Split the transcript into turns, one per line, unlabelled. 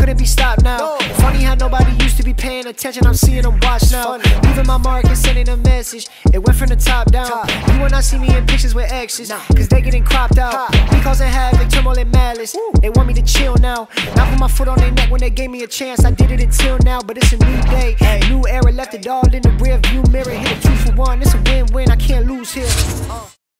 couldn't be stopped now. Funny how nobody used to be paying attention, I'm seeing them watch now. Leaving my mark and sending a message. It went from the top down. You will not see me in pictures with exes, cause they getting cropped out. they causing havoc, turmoil and malice. They want me to chill now. Not put my foot on their neck when they gave me a chance. I did it until now, but it's a new day. New era, left it all in the rear view mirror. Hit a two for one, it's a win win, I can't lose here.